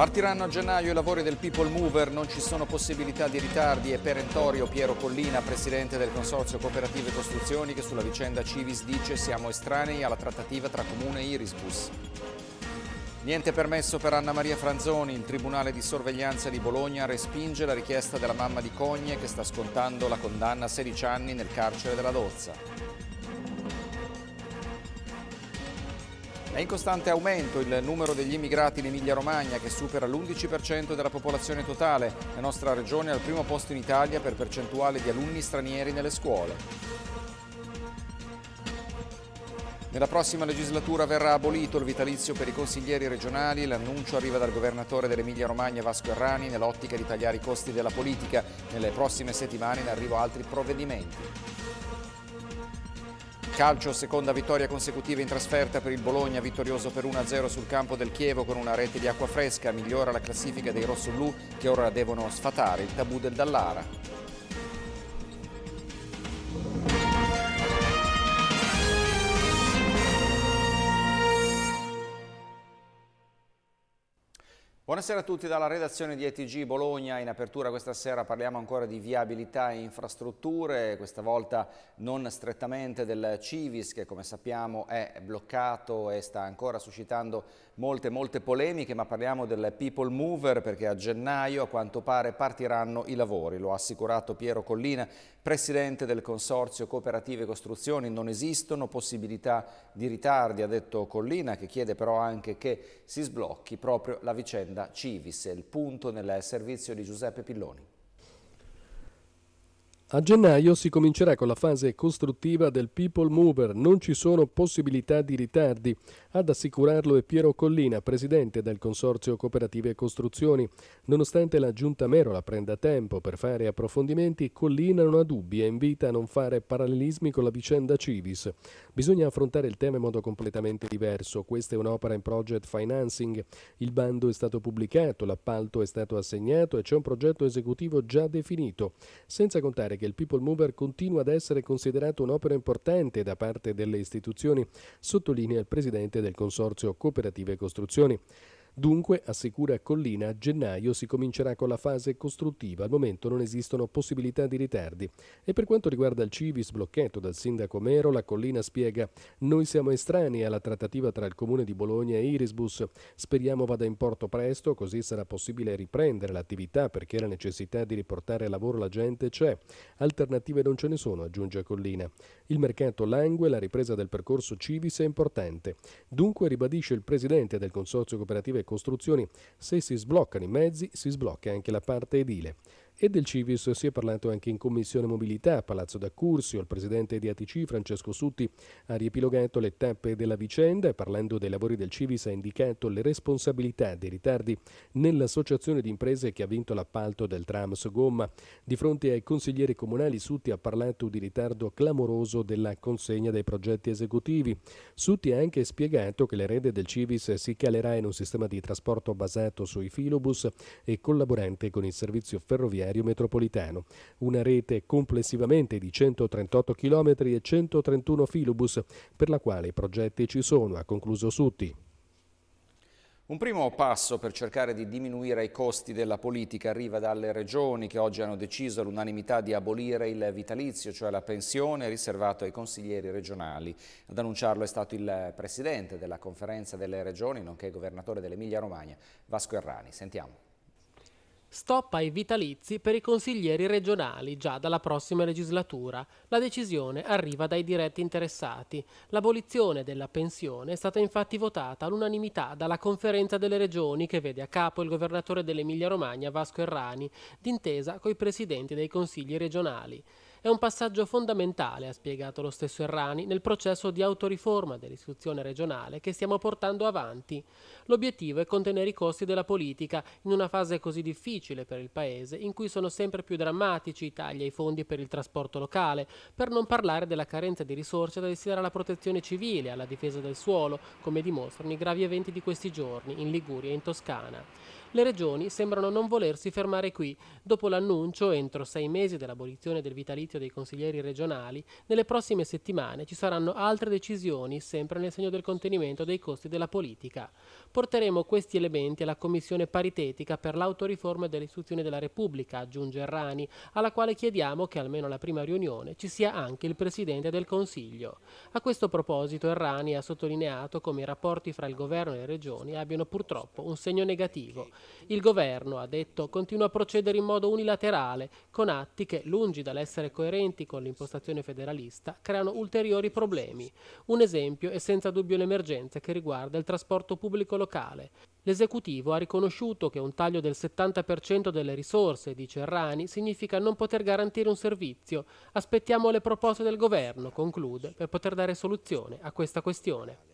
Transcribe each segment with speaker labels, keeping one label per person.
Speaker 1: Partiranno a gennaio i lavori del People Mover, non ci sono possibilità di ritardi e perentorio Piero Collina, presidente del Consorzio Cooperative Costruzioni, che sulla vicenda Civis dice siamo estranei alla trattativa tra Comune e Irisbus. Niente permesso per Anna Maria Franzoni, il Tribunale di Sorveglianza di Bologna respinge la richiesta della mamma di Cogne che sta scontando la condanna a 16 anni nel carcere della Dozza. È in costante aumento il numero degli immigrati in Emilia-Romagna che supera l'11% della popolazione totale. La nostra regione è al primo posto in Italia per percentuale di alunni stranieri nelle scuole. Nella prossima legislatura verrà abolito il vitalizio per i consiglieri regionali. L'annuncio arriva dal governatore dell'Emilia-Romagna Vasco Errani nell'ottica di tagliare i costi della politica. Nelle prossime settimane in arrivo altri provvedimenti. Calcio, seconda vittoria consecutiva in trasferta per il Bologna, vittorioso per 1-0 sul campo del Chievo con una rete di acqua fresca, migliora la classifica dei rossoblù che ora devono sfatare il tabù del Dallara. Buonasera a tutti dalla redazione di ETG Bologna. In apertura questa sera parliamo ancora di viabilità e infrastrutture, questa volta non strettamente del Civis che come sappiamo è bloccato e sta ancora suscitando molte molte polemiche, ma parliamo del People Mover perché a gennaio a quanto pare partiranno i lavori. Lo ha assicurato Piero Collina, presidente del Consorzio Cooperative Costruzioni. Non esistono possibilità di ritardi, ha detto Collina, che chiede però anche che si sblocchi proprio la vicenda Civis, il punto nel servizio di Giuseppe Pilloni.
Speaker 2: A gennaio si comincerà con la fase costruttiva del People Mover, non ci sono possibilità di ritardi. Ad assicurarlo è Piero Collina, presidente del Consorzio Cooperative Costruzioni. Nonostante la Giunta Merola prenda tempo per fare approfondimenti, Collina non ha dubbi e invita a non fare parallelismi con la vicenda Civis. Bisogna affrontare il tema in modo completamente diverso. Questa è un'opera in project financing. Il bando è stato pubblicato, l'appalto è stato assegnato e c'è un progetto esecutivo già definito. Senza contare che il People Mover continua ad essere considerato un'opera importante da parte delle istituzioni, sottolinea il presidente del Consorzio Cooperative Costruzioni. Dunque, assicura Collina, a gennaio si comincerà con la fase costruttiva. Al momento non esistono possibilità di ritardi. E per quanto riguarda il Civis bloccato dal sindaco Mero, la Collina spiega «Noi siamo estranei alla trattativa tra il comune di Bologna e Irisbus. Speriamo vada in porto presto, così sarà possibile riprendere l'attività perché la necessità di riportare lavoro alla gente c'è. Alternative non ce ne sono», aggiunge Collina. Il mercato langue, la ripresa del percorso Civis è importante. Dunque, ribadisce il presidente del Consorzio Costruzioni, se si sbloccano i mezzi si sblocca anche la parte edile. E del Civis si è parlato anche in Commissione Mobilità a Palazzo d'Accursio. Il presidente di ATC, Francesco Sutti, ha riepilogato le tappe della vicenda e parlando dei lavori del Civis ha indicato le responsabilità dei ritardi nell'associazione di imprese che ha vinto l'appalto del Trams Gomma. Di fronte ai consiglieri comunali Sutti ha parlato di ritardo clamoroso della consegna dei progetti esecutivi. Sutti ha anche spiegato che l'erede del Civis si calerà in un sistema di trasporto basato sui filobus e collaborante con il servizio ferroviario ferroviario metropolitano, una rete complessivamente di 138 km e 131 filobus, per la quale i progetti ci sono, ha concluso Sutti.
Speaker 1: Un primo passo per cercare di diminuire i costi della politica arriva dalle regioni che oggi hanno deciso all'unanimità di abolire il vitalizio, cioè la pensione riservato ai consiglieri regionali. Ad annunciarlo è stato il presidente della conferenza delle regioni, nonché governatore dell'Emilia Romagna, Vasco Errani. Sentiamo.
Speaker 3: Stop ai vitalizi per i consiglieri regionali già dalla prossima legislatura. La decisione arriva dai diretti interessati. L'abolizione della pensione è stata infatti votata all'unanimità dalla conferenza delle regioni che vede a capo il governatore dell'Emilia Romagna Vasco Errani, d'intesa coi presidenti dei consigli regionali. È un passaggio fondamentale, ha spiegato lo stesso Errani, nel processo di autoriforma dell'istruzione regionale che stiamo portando avanti. L'obiettivo è contenere i costi della politica in una fase così difficile per il Paese, in cui sono sempre più drammatici i tagli ai fondi per il trasporto locale, per non parlare della carenza di risorse da destinare alla protezione civile, alla difesa del suolo, come dimostrano i gravi eventi di questi giorni in Liguria e in Toscana. Le regioni sembrano non volersi fermare qui. Dopo l'annuncio, entro sei mesi dell'abolizione del vitalizio dei consiglieri regionali, nelle prossime settimane ci saranno altre decisioni, sempre nel segno del contenimento dei costi della politica. Porteremo questi elementi alla Commissione paritetica per l'autoriforma dell'istruzione della Repubblica, aggiunge Errani, alla quale chiediamo che almeno alla prima riunione ci sia anche il Presidente del Consiglio. A questo proposito Errani ha sottolineato come i rapporti fra il governo e le regioni abbiano purtroppo un segno negativo. Il governo, ha detto, continua a procedere in modo unilaterale, con atti che, lungi dall'essere coerenti con l'impostazione federalista, creano ulteriori problemi. Un esempio è senza dubbio l'emergenza che riguarda il trasporto pubblico locale. L'esecutivo ha riconosciuto che un taglio del 70% delle risorse, dice Errani, significa non poter garantire un servizio. Aspettiamo le proposte del governo, conclude, per poter dare soluzione a questa questione.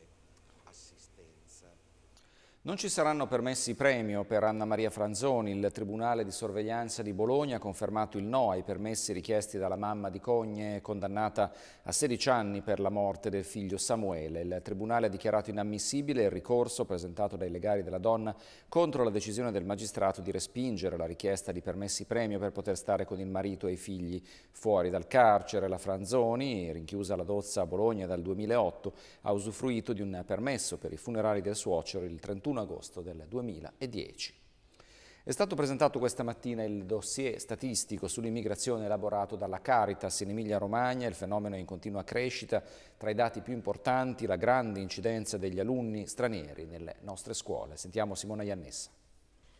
Speaker 1: Non ci saranno permessi premio per Anna Maria Franzoni. Il Tribunale di Sorveglianza di Bologna ha confermato il no ai permessi richiesti dalla mamma di Cogne, condannata a 16 anni per la morte del figlio Samuele. Il Tribunale ha dichiarato inammissibile il ricorso presentato dai legali della donna contro la decisione del magistrato di respingere la richiesta di permessi premio per poter stare con il marito e i figli fuori dal carcere. La Franzoni, rinchiusa alla Dozza a Bologna dal 2008, ha usufruito di un permesso per i funerali del suocero il 31 agosto del 2010. È stato presentato questa mattina il dossier statistico sull'immigrazione elaborato dalla Caritas in Emilia-Romagna. Il fenomeno è in continua crescita. Tra i dati più importanti la grande incidenza degli alunni stranieri nelle nostre scuole. Sentiamo Simona Iannessa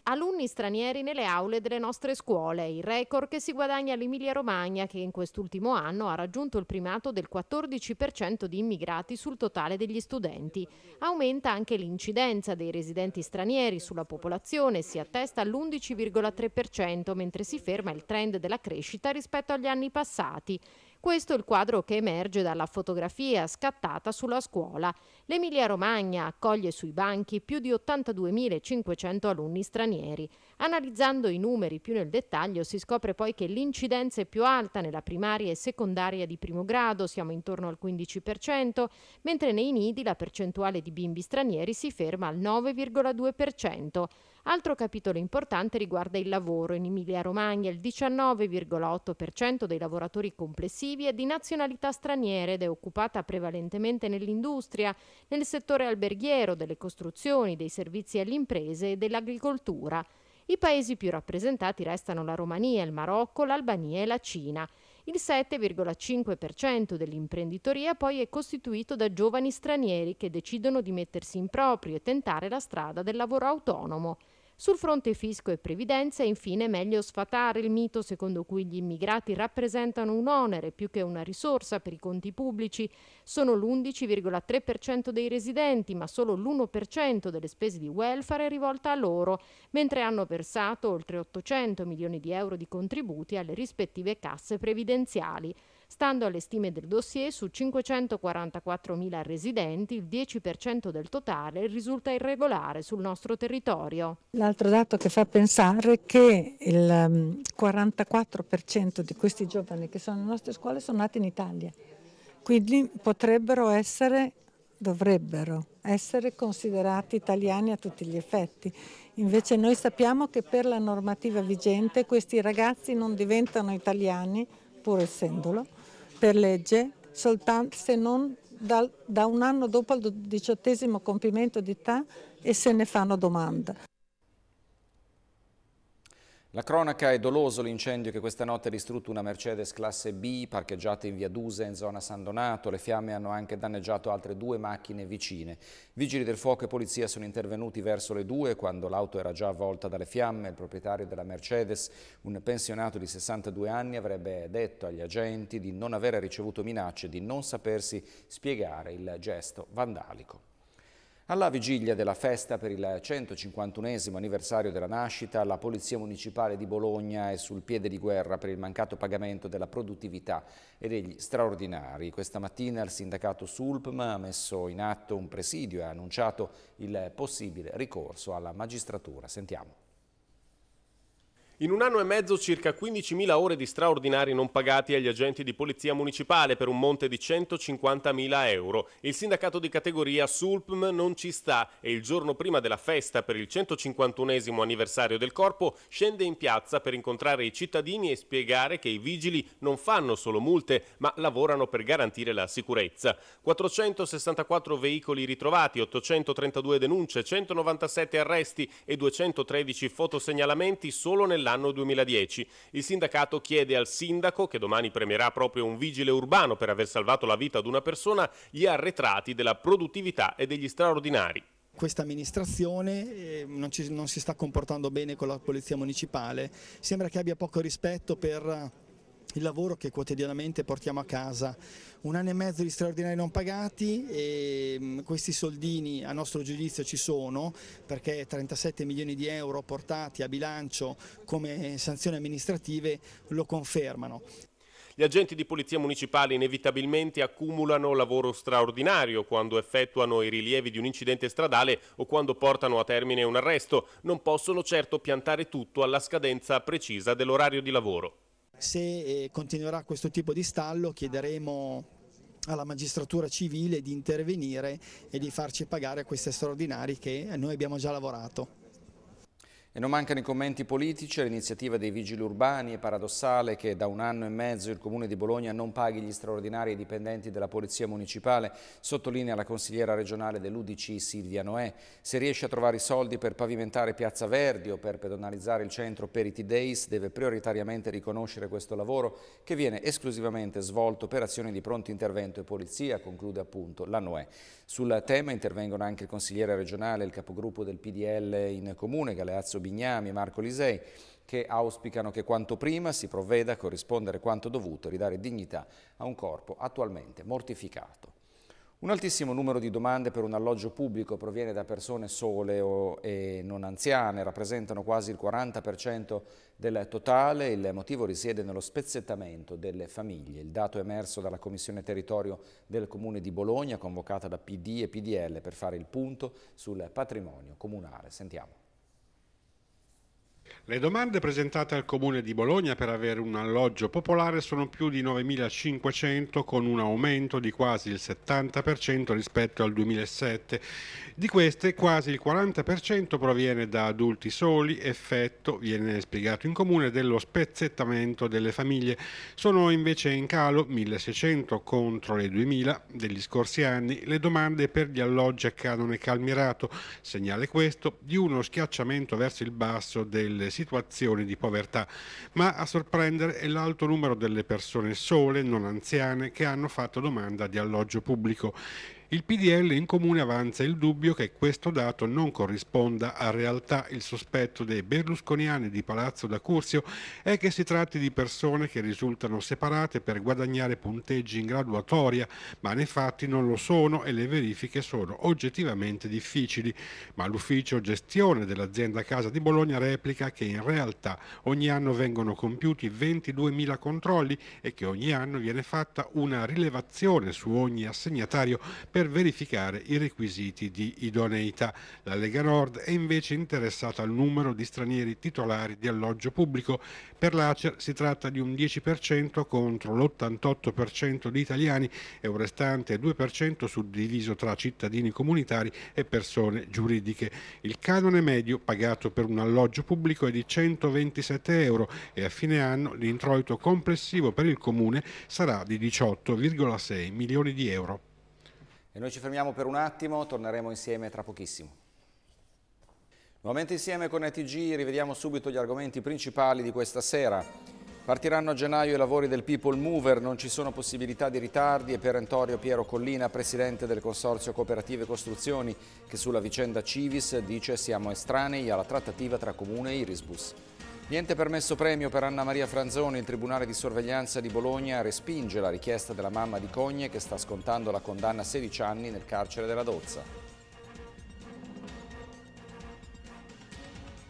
Speaker 4: alunni stranieri nelle aule delle nostre scuole, il record che si guadagna l'Emilia Romagna che in quest'ultimo anno ha raggiunto il primato del 14% di immigrati sul totale degli studenti. Aumenta anche l'incidenza dei residenti stranieri sulla popolazione, si attesta all'11,3% mentre si ferma il trend della crescita rispetto agli anni passati. Questo è il quadro che emerge dalla fotografia scattata sulla scuola. L'Emilia Romagna accoglie sui banchi più di 82.500 alunni stranieri. Analizzando i numeri più nel dettaglio si scopre poi che l'incidenza è più alta nella primaria e secondaria di primo grado, siamo intorno al 15%, mentre nei nidi la percentuale di bimbi stranieri si ferma al 9,2%. Altro capitolo importante riguarda il lavoro. In Emilia-Romagna il 19,8% dei lavoratori complessivi è di nazionalità straniere ed è occupata prevalentemente nell'industria, nel settore alberghiero, delle costruzioni, dei servizi alle imprese e dell'agricoltura. I paesi più rappresentati restano la Romania, il Marocco, l'Albania e la Cina. Il 7,5% dell'imprenditoria poi è costituito da giovani stranieri che decidono di mettersi in proprio e tentare la strada del lavoro autonomo. Sul fronte fisco e previdenza è infine meglio sfatare il mito secondo cui gli immigrati rappresentano un onere più che una risorsa per i conti pubblici. Sono l'11,3% dei residenti, ma solo l'1% delle spese di welfare è rivolta a loro, mentre hanno versato oltre 800 milioni di euro di contributi alle rispettive casse previdenziali. Stando alle stime del dossier, su 544.000 residenti, il 10% del totale risulta irregolare sul nostro territorio.
Speaker 5: L'altro dato che fa pensare è che il 44% um, di questi giovani che sono nelle nostre scuole sono nati in Italia, quindi potrebbero essere, dovrebbero essere considerati italiani a tutti gli effetti. Invece noi sappiamo che per la normativa vigente questi ragazzi non diventano italiani, pur essendolo, per legge soltanto se non da, da un anno dopo il diciottesimo compimento di età e se ne fanno domanda.
Speaker 1: La cronaca è doloso l'incendio che questa notte ha distrutto una Mercedes classe B parcheggiata in via Dusa in zona San Donato. Le fiamme hanno anche danneggiato altre due macchine vicine. Vigili del fuoco e polizia sono intervenuti verso le due quando l'auto era già avvolta dalle fiamme. Il proprietario della Mercedes, un pensionato di 62 anni, avrebbe detto agli agenti di non avere ricevuto minacce e di non sapersi spiegare il gesto vandalico. Alla vigilia della festa per il 151 anniversario della nascita, la Polizia Municipale di Bologna è sul piede di guerra per il mancato pagamento della produttività e degli straordinari. Questa mattina il sindacato Sulpm ha messo in atto un presidio e ha annunciato il possibile ricorso alla magistratura. Sentiamo.
Speaker 6: In un anno e mezzo circa 15.000 ore di straordinari non pagati agli agenti di polizia municipale per un monte di 150.000 euro. Il sindacato di categoria Sulpm non ci sta e il giorno prima della festa per il 151 anniversario del corpo scende in piazza per incontrare i cittadini e spiegare che i vigili non fanno solo multe ma lavorano per garantire la sicurezza. 464 veicoli ritrovati, 832 denunce, 197 arresti e 213 fotosegnalamenti solo nel nell'anno 2010. Il sindacato chiede al sindaco, che domani premierà proprio un vigile urbano per aver salvato la vita ad una persona, gli arretrati della produttività e degli straordinari
Speaker 7: questa amministrazione eh, non, ci, non, si sta comportando bene con la polizia municipale, sembra che abbia poco rispetto per il lavoro che quotidianamente portiamo a casa. Un anno e mezzo di straordinari non pagati e mm, questi soldini a nostro giudizio ci sono perché 37 milioni di euro portati a bilancio come sanzioni amministrative lo confermano.
Speaker 6: Gli agenti di polizia municipale inevitabilmente accumulano lavoro straordinario quando effettuano i rilievi di un incidente stradale o quando portano a termine un arresto. Non possono certo piantare tutto alla scadenza precisa dell'orario di lavoro.
Speaker 7: Se eh, continuerà questo tipo di stallo chiederemo alla magistratura civile di intervenire e di farci pagare questi straordinari che noi abbiamo già lavorato.
Speaker 1: E non mancano i commenti politici, l'iniziativa dei vigili urbani è paradossale che da un anno e mezzo il Comune di Bologna non paghi gli straordinari ai dipendenti della Polizia Municipale, sottolinea la consigliera regionale dell'Udc Silvia Noè. Se riesce a trovare i soldi per pavimentare Piazza Verdi o per pedonalizzare il centro per i T-Days, deve prioritariamente riconoscere questo lavoro che viene esclusivamente svolto per azioni di pronto intervento e polizia, conclude appunto la Noè. Sul tema intervengono anche il consigliere regionale e il capogruppo del PDL in Comune, Galeazzo Bignami e Marco Lisei, che auspicano che quanto prima si provveda a corrispondere quanto dovuto e ridare dignità a un corpo attualmente mortificato. Un altissimo numero di domande per un alloggio pubblico proviene da persone sole o, e non anziane, rappresentano quasi il 40% del totale, il motivo risiede nello spezzettamento delle famiglie. Il dato è emerso dalla Commissione Territorio del Comune di Bologna, convocata da PD e PDL per fare il punto sul patrimonio comunale. Sentiamo.
Speaker 8: Le domande presentate al Comune di Bologna per avere un alloggio popolare sono più di 9.500 con un aumento di quasi il 70% rispetto al 2007. Di queste quasi il 40% proviene da adulti soli, effetto, viene spiegato in Comune, dello spezzettamento delle famiglie. Sono invece in calo 1.600 contro le 2.000 degli scorsi anni le domande per gli alloggi a canone calmirato, segnale questo di uno schiacciamento verso il basso delle situazioni di povertà, ma a sorprendere è l'alto numero delle persone sole, non anziane, che hanno fatto domanda di alloggio pubblico. Il PDL in comune avanza il dubbio che questo dato non corrisponda a realtà. Il sospetto dei berlusconiani di Palazzo da Curzio è che si tratti di persone che risultano separate per guadagnare punteggi in graduatoria, ma nei fatti non lo sono e le verifiche sono oggettivamente difficili. Ma l'ufficio gestione dell'azienda Casa di Bologna replica che in realtà ogni anno vengono compiuti 22.000 controlli e che ogni anno viene fatta una rilevazione su ogni assegnatario per verificare i requisiti di idoneità. La Lega Nord è invece interessata al numero di stranieri titolari di alloggio pubblico. Per l'Acer si tratta di un 10% contro l'88% di italiani e un restante 2% suddiviso tra cittadini comunitari e persone giuridiche. Il canone medio pagato per un alloggio pubblico è di 127 euro e a fine anno l'introito complessivo per il comune sarà di 18,6 milioni di euro.
Speaker 1: E noi ci fermiamo per un attimo, torneremo insieme tra pochissimo. Nuovamente insieme con ETG rivediamo subito gli argomenti principali di questa sera. Partiranno a gennaio i lavori del People Mover, non ci sono possibilità di ritardi e perentorio Piero Collina, presidente del Consorzio Cooperative Costruzioni, che sulla vicenda Civis dice siamo estranei alla trattativa tra Comune e Irisbus. Niente permesso premio per Anna Maria Franzoni, il Tribunale di Sorveglianza di Bologna respinge la richiesta della mamma di Cogne che sta scontando la condanna a 16 anni nel carcere della Dozza.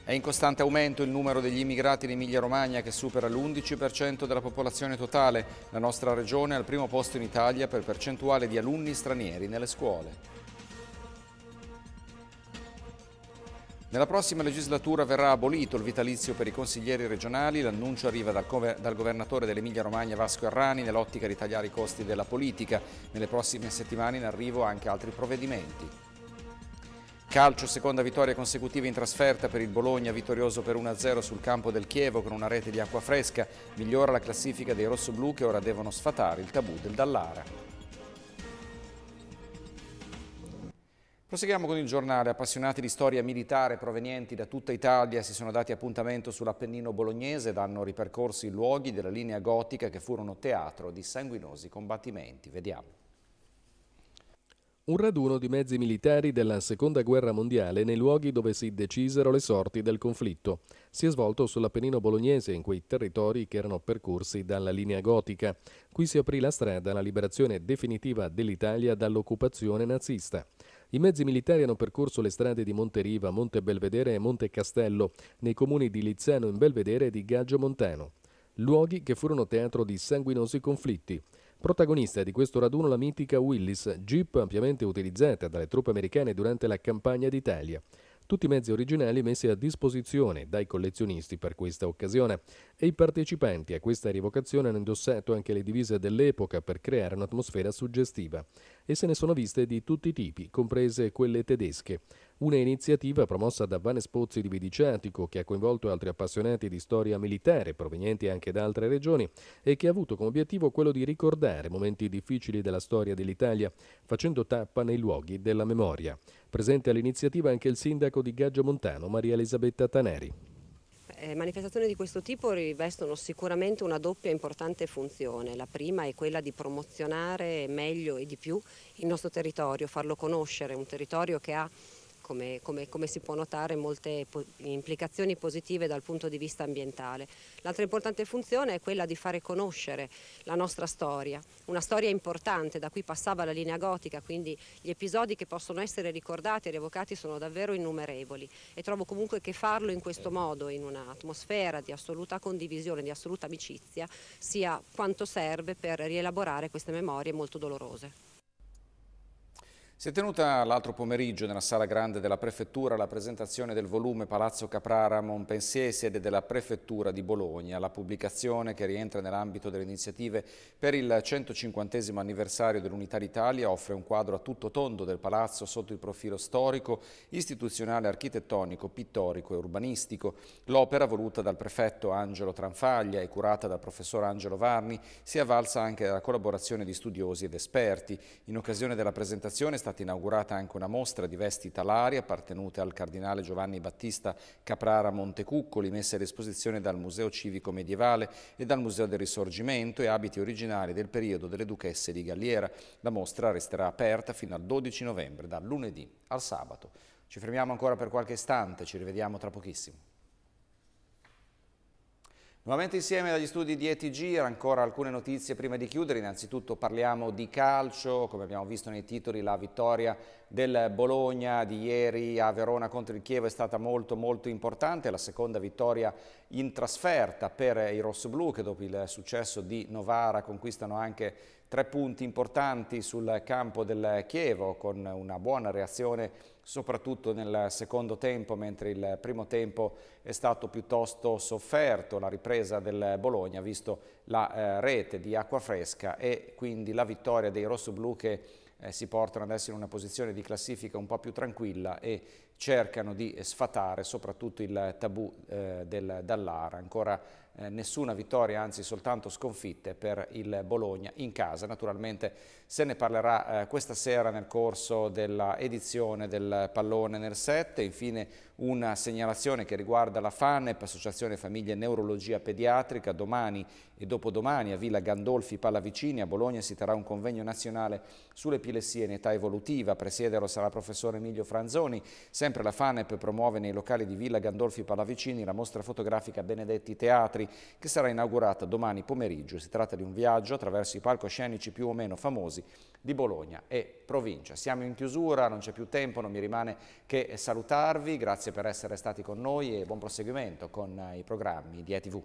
Speaker 1: È in costante aumento il numero degli immigrati in Emilia-Romagna che supera l'11% della popolazione totale. La nostra regione è al primo posto in Italia per percentuale di alunni stranieri nelle scuole. Nella prossima legislatura verrà abolito il vitalizio per i consiglieri regionali, l'annuncio arriva dal, dal governatore dell'Emilia Romagna Vasco Errani nell'ottica di tagliare i costi della politica. Nelle prossime settimane in arrivo anche altri provvedimenti. Calcio, seconda vittoria consecutiva in trasferta per il Bologna, vittorioso per 1-0 sul campo del Chievo con una rete di acqua fresca. Migliora la classifica dei rossoblù che ora devono sfatare il tabù del Dallara. Proseguiamo con il giornale. Appassionati di storia militare provenienti da tutta Italia si sono dati appuntamento sull'Appennino bolognese ed hanno ripercorso i luoghi della linea gotica che furono teatro di sanguinosi combattimenti. Vediamo.
Speaker 2: Un raduno di mezzi militari della Seconda Guerra Mondiale nei luoghi dove si decisero le sorti del conflitto. Si è svolto sull'Appennino bolognese, in quei territori che erano percorsi dalla linea gotica. Qui si aprì la strada alla liberazione definitiva dell'Italia dall'occupazione nazista. I mezzi militari hanno percorso le strade di Monteriva, Monte Belvedere e Monte Castello, nei comuni di Lizzano in Belvedere e di Gaggio Montano. Luoghi che furono teatro di sanguinosi conflitti. Protagonista di questo raduno la mitica Willis, jeep ampiamente utilizzata dalle truppe americane durante la campagna d'Italia tutti i mezzi originali messi a disposizione dai collezionisti per questa occasione e i partecipanti a questa rivocazione hanno indossato anche le divise dell'epoca per creare un'atmosfera suggestiva e se ne sono viste di tutti i tipi, comprese quelle tedesche. Una iniziativa promossa da Vanes Pozzi di Vidiciatico che ha coinvolto altri appassionati di storia militare provenienti anche da altre regioni e che ha avuto come obiettivo quello di ricordare momenti difficili della storia dell'Italia facendo tappa nei luoghi della memoria. Presente all'iniziativa anche il sindaco di Gaggio Montano, Maria Elisabetta Taneri.
Speaker 9: Eh, manifestazioni di questo tipo rivestono sicuramente una doppia importante funzione. La prima è quella di promozionare meglio e di più il nostro territorio, farlo conoscere, un territorio che ha come, come, come, si può notare molte po implicazioni positive dal punto di vista ambientale. L'altra importante funzione è quella di fare conoscere la nostra storia, una storia importante da cui passava la linea gotica, quindi gli episodi che possono essere ricordati e rievocati sono davvero innumerevoli e trovo comunque che farlo in questo modo, in un'atmosfera di assoluta condivisione, di assoluta amicizia, sia quanto serve per rielaborare queste memorie molto dolorose.
Speaker 1: Si è tenuta l'altro pomeriggio nella sala grande della Prefettura la presentazione del volume Palazzo Caprara Montpensier, sede della Prefettura di Bologna, la pubblicazione che rientra nell'ambito delle iniziative per il 150 anniversario dell'Unità d'Italia offre un quadro a tutto tondo del palazzo sotto il profilo storico, istituzionale, architettonico, pittorico e urbanistico. L'opera, voluta dal prefetto Angelo Tranfaglia e curata dal professor Angelo Varni, si è avvalsa anche dalla collaborazione di studiosi ed esperti. In occasione della presentazione stata inaugurata anche una mostra di vesti talari appartenute al cardinale Giovanni Battista Caprara Montecuccoli, messe a disposizione dal Museo Civico Medievale e dal Museo del Risorgimento e abiti originali del periodo delle Duchesse di Galliera. La mostra resterà aperta fino al 12 novembre, dal lunedì al sabato. Ci fermiamo ancora per qualche istante, ci rivediamo tra pochissimo. Nuovamente insieme dagli studi di ETG, ancora alcune notizie prima di chiudere, innanzitutto parliamo di calcio, come abbiamo visto nei titoli la vittoria del Bologna di ieri a Verona contro il Chievo è stata molto molto importante, la seconda vittoria in trasferta per i rossoblù che dopo il successo di Novara conquistano anche tre punti importanti sul campo del Chievo con una buona reazione soprattutto nel secondo tempo, mentre il primo tempo è stato piuttosto sofferto, la ripresa del Bologna, visto la eh, rete di acqua fresca e quindi la vittoria dei rossoblù che eh, si portano adesso in una posizione di classifica un po' più tranquilla e cercano di sfatare soprattutto il tabù eh, del Dallara. Ancora eh, nessuna vittoria, anzi soltanto sconfitte per il Bologna in casa. Naturalmente se ne parlerà eh, questa sera nel corso dell'edizione del pallone nel 7. Infine una segnalazione che riguarda la FANEP, Associazione Famiglie Neurologia Pediatrica. Domani e dopodomani a Villa Gandolfi Pallavicini a Bologna si terrà un convegno nazionale sull'epilessia in età evolutiva. Presiederlo sarà il professor Emilio Franzoni. Sempre la FANEP promuove nei locali di Villa Gandolfi Pallavicini la mostra fotografica Benedetti Teatri che sarà inaugurata domani pomeriggio. Si tratta di un viaggio attraverso i palcoscenici più o meno famosi di Bologna e provincia. Siamo in chiusura, non c'è più tempo, non mi rimane che salutarvi. Grazie per essere stati con noi e buon proseguimento con i programmi di ETV.